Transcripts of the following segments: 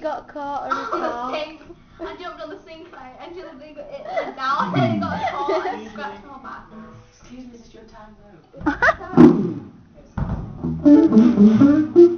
got caught on on a the car. sink. I jumped on the sink like, and just it went down and it got caught and scratched my back. Excuse me, is this your time now? Okay.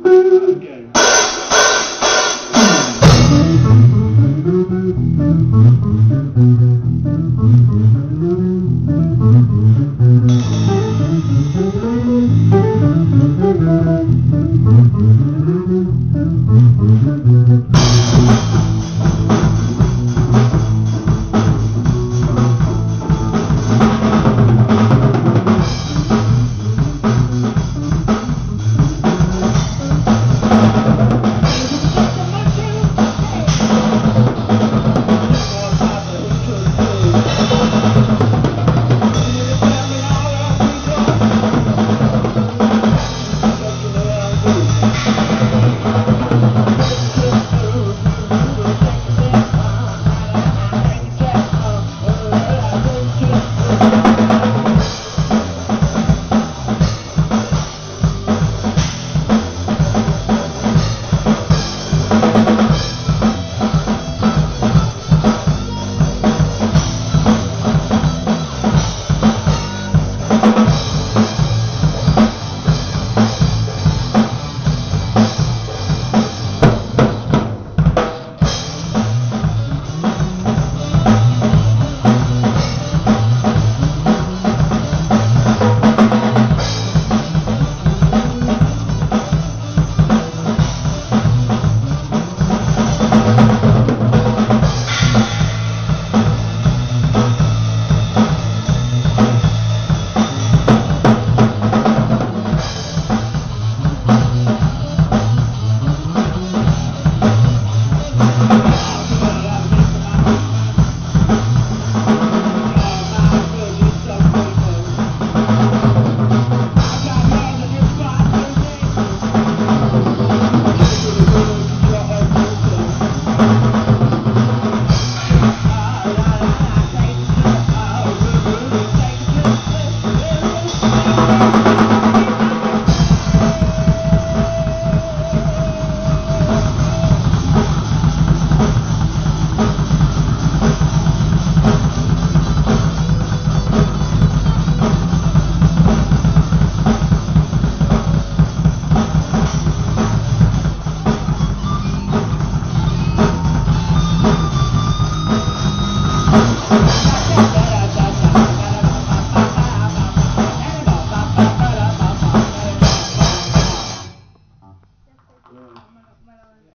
Música